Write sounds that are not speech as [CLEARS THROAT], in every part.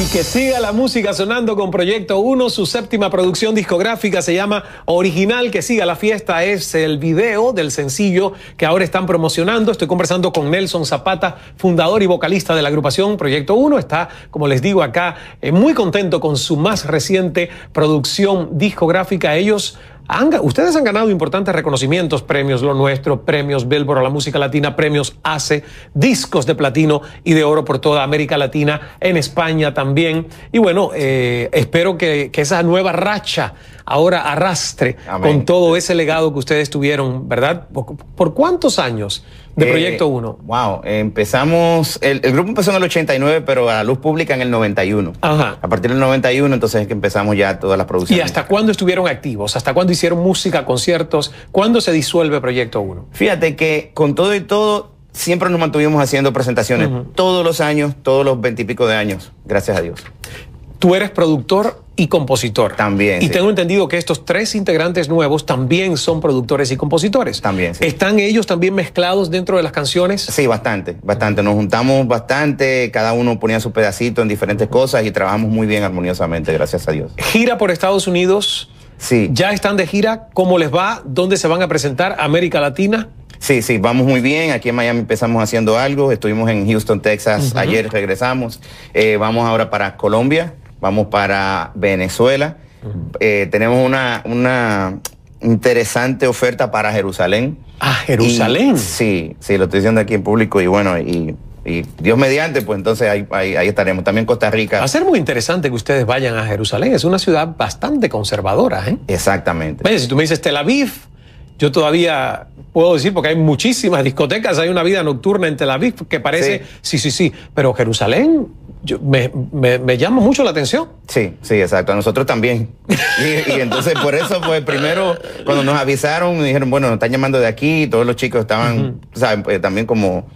Y que siga la música sonando con Proyecto 1, su séptima producción discográfica se llama Original, que siga la fiesta es el video del sencillo que ahora están promocionando. Estoy conversando con Nelson Zapata, fundador y vocalista de la agrupación Proyecto 1. Está, como les digo acá, eh, muy contento con su más reciente producción discográfica. Ellos ustedes han ganado importantes reconocimientos, premios Lo Nuestro, premios Billboard a la música latina, premios ACE, discos de platino y de oro por toda América Latina, en España también. Y bueno, eh, espero que, esa nueva racha ahora arrastre con todo ese legado que ustedes tuvieron, ¿verdad? ¿Por, cuántos años de eh, Proyecto 1? wow, empezamos, el, grupo empezó en el 89, pero a la luz pública en el 91. Ajá. A partir del 91, entonces es que empezamos ya todas las producciones. ¿Y hasta cuándo estuvieron activos? ¿Hasta cuándo hicieron música, conciertos? ¿Cuándo se disuelve Proyecto 1? Fíjate que con todo y todo, siempre nos mantuvimos haciendo presentaciones todos los años, todos los veintipico de años, gracias a Dios. Tú eres productor y compositor. También. Y tengo entendido que estos tres integrantes nuevos también son productores y compositores. También. Sí. ¿Están ellos también mezclados dentro de las canciones? Sí, bastante, bastante. Nos juntamos bastante, cada uno ponía su pedacito en diferentes cosas y trabajamos muy bien armoniosamente, gracias a Dios. Gira por Estados Unidos. Sí. ¿Ya están de gira? ¿Cómo les va? ¿Dónde se van a presentar? ¿América Latina? Sí, sí, vamos muy bien. Aquí en Miami empezamos haciendo algo. Estuvimos en Houston, Texas. Ayer regresamos. Eh, vamos ahora para Colombia. Vamos para Venezuela. Eh, tenemos una, una interesante oferta para Jerusalén. Ah, Jerusalén. sí, sí, lo estoy diciendo aquí en público y bueno, y, Dios mediante, pues entonces ahí, ahí, estaremos. También Costa Rica. Va a ser muy interesante que ustedes vayan a Jerusalén. Es una ciudad bastante conservadora, ¿eh? Exactamente. Oye, si tú me dices Tel Aviv, yo todavía puedo decir, porque hay muchísimas discotecas, hay una vida nocturna en Tel Aviv que parece, sí, sí, sí, pero Jerusalén me, me, llama mucho la atención. Sí, sí, exacto. A nosotros también. Y, entonces por eso, pues primero, cuando nos avisaron, me dijeron, bueno, nos están llamando de aquí, todos los chicos estaban, pues, también como,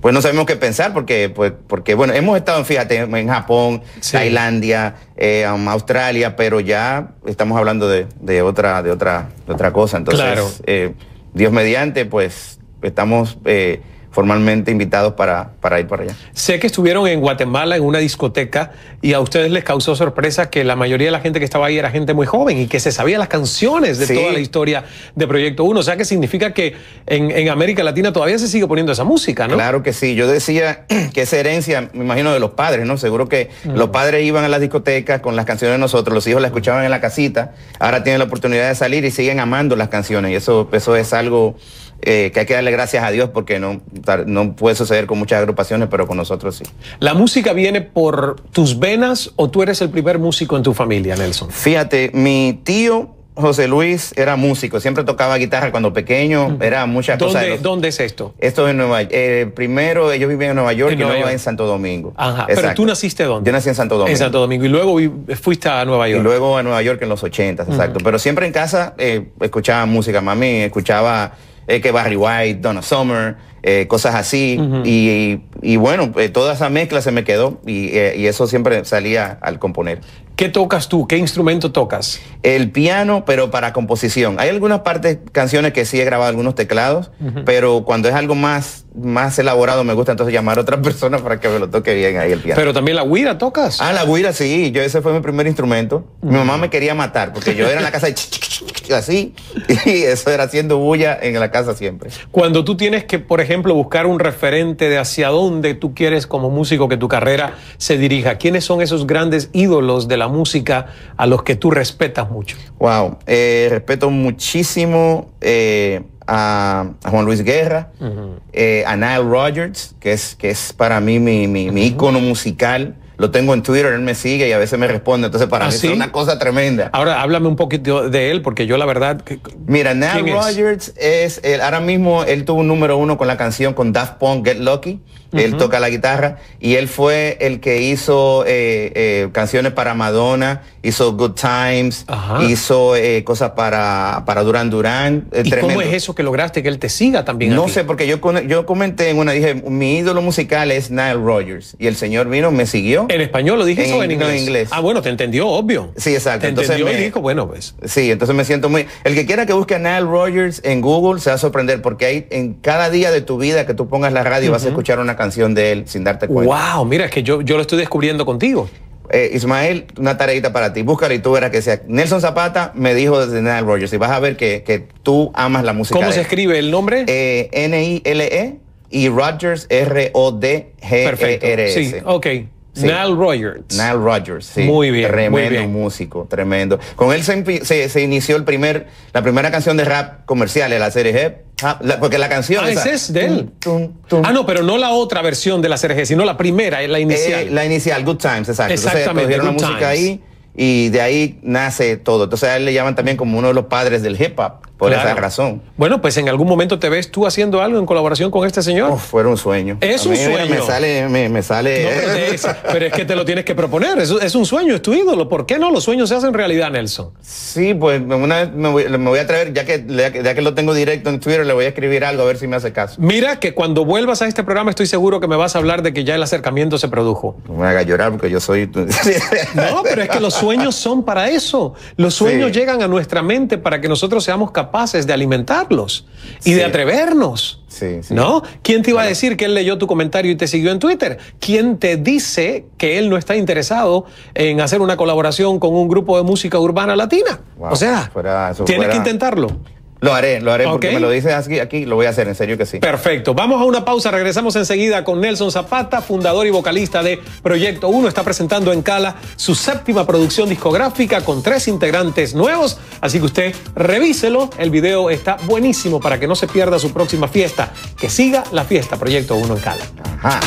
pues no sabemos qué pensar, porque, pues, porque bueno, hemos estado, fíjate, en Japón, Tailandia, eh, um, Australia, pero ya estamos hablando de, de, otra, de, otra, de otra cosa. Entonces, eh, Dios mediante, pues estamos... Eh, formalmente invitados para, para ir para allá. Sé que estuvieron en Guatemala en una discoteca y a ustedes les causó sorpresa que la mayoría de la gente que estaba ahí era gente muy joven y que se sabía las canciones de toda la historia de Proyecto 1. O sea que significa que en, América Latina todavía se sigue poniendo esa música, ¿no? Claro que sí. Yo decía [CLEARS THROAT] que esa herencia, me imagino, de los padres, ¿no? Seguro que mm. los padres iban a las discotecas con las canciones de nosotros, los hijos las escuchaban en la casita, ahora tienen la oportunidad de salir y siguen amando las canciones y eso, eso es algo eh, que hay que darle gracias a Dios porque no, no puede suceder con muchas agrupaciones, pero con nosotros sí. ¿La música viene por tus venas o tú eres el primer músico en tu familia, Nelson? Fíjate, mi tío José Luis era músico, siempre tocaba guitarra cuando pequeño, era muchas cosas. ¿Dónde, ¿Dónde es esto? Esto es en Nueva York. Eh, primero ellos vivían en Nueva York y luego en Santo Domingo. Ajá, pero tú naciste dónde? Yo nací en Santo Domingo. En Santo Domingo y luego fuiste a Nueva York. Y luego a Nueva York en los 80, exacto. Pero siempre en casa eh, escuchaba música, mami escuchaba eh, que Barry White, Donna Summer, eh, cosas así. y, bueno, eh, toda esa mezcla se me quedó y, y, eso siempre salía al componer. ¿Qué tocas tú? ¿Qué instrumento tocas? El piano, pero para composición. Hay algunas partes, canciones que sí he grabado algunos teclados, pero cuando es algo más, más elaborado me gusta entonces llamar a otra [LAUGHS] persona para que me lo toque bien ahí el piano. Pero también la guira tocas. Ah, la guira sí. Yo ese fue mi primer instrumento. Mi mamá me quería matar porque yo era en la casa de así [LAUGHS] y eso era haciendo bulla en la casa siempre. Cuando tú tienes que, por ejemplo, buscar un referente de hacia dónde tú quieres como músico que tu carrera se dirija, ¿quiénes son esos grandes ídolos de la música a los que tú respetas mucho? Wow, eh, respeto muchísimo eh, a, Juan Luis Guerra, eh, a Nile Rodgers, que es, que es para mí mi, mi, ícono musical lo tengo en Twitter, él me sigue y a veces me responde. Entonces, para ¿Ah, mí es una cosa tremenda. Ahora, háblame un poquito de él, porque yo la verdad. Mira, Nile Rodgers es, ahora mismo él tuvo un número uno con la canción con Daft Punk, Get Lucky. Él toca la guitarra y él fue el que hizo eh, eh, canciones para Madonna, hizo Good Times, hizo eh, cosas para, para Duran Duran. ¿Y cómo es eso que lograste que él te siga también? No sé, porque yo, yo comenté en una, dije, mi ídolo musical es Nile Rodgers y el señor vino, me siguió. ¿En español lo dije o en inglés? Ah, bueno, te entendió, obvio. Sí, exacto. Te entonces entendió y dijo, bueno, pues. Sí, entonces me siento muy... El que quiera que busque a Nile Rodgers en Google se va a sorprender porque hay en cada día de tu vida que tú pongas la radio vas a escuchar una canción de él sin darte cuenta. Wow, mira, es que yo, yo lo estoy descubriendo contigo. Eh, Ismael, una tareita para ti. Búscalo y tú verás que sea. Nelson Zapata me dijo desde Nile Rogers y vas a ver que, que tú amas la música. ¿Cómo de se él. escribe el nombre? Eh, N-I-L-E y Rogers, R-O-D-G-E-R-S. Sí, ok. Sí. Nile Rogers. Nile Rogers, sí. Muy bien, Tremendo muy bien. músico, tremendo. Con él se, empi- se- se inició el primer, la primera canción de rap comercial de la serie Hip Hop, la- porque la canción Ah, esa- ese es de él. Tum, tum, tum. Ah, no, pero no la otra versión de la CRG, sino la primera, la inicial. Eh, la inicial, Good Times, exacto. Exactamente, Entonces cogieron la Good música Times. ahí y de ahí nace todo. Entonces a él le llaman también como uno de los padres del hip hop, por Claro. esa razón. Bueno, pues en algún momento te ves tú haciendo algo en colaboración con este señor. Uf, fuera un sueño. Es A un mí, sueño. Me sale, me, me sale. No, pero, es, pero es que te lo tienes que proponer. Es, es un sueño, es tu ídolo. ¿Por qué no? Los sueños se hacen realidad, Nelson. Sí, pues una vez me voy, me voy a atrever, ya que, ya que lo tengo directo en Twitter, le voy a escribir algo a ver si me hace caso. Mira que cuando vuelvas a este programa estoy seguro que me vas a hablar de que ya el acercamiento se produjo. No me haga llorar porque yo soy. [LAUGHS] No, pero es que los sueños son para eso. Los sueños Sí. llegan a nuestra mente para que nosotros seamos capaces de alimentarlos y de atrevernos. Sí, sí. ¿No? ¿Quién te iba a decir que él leyó tu comentario y te siguió en Twitter? ¿Quién te dice que él no está interesado en hacer una colaboración con un grupo de música urbana latina? Wow, o sea, fuera- tienes fuera- que intentarlo. Lo haré, lo haré porque me lo dices aquí, aquí, lo voy a hacer, en serio que sí. Perfecto. Vamos a una pausa. Regresamos enseguida con Nelson Zapata, fundador y vocalista de Proyecto 1. Está presentando en Cala su séptima producción discográfica con tres integrantes nuevos. Así que usted revíselo. El video está buenísimo para que no se pierda su próxima fiesta. Que siga la fiesta Proyecto 1 en Cala. Ajá.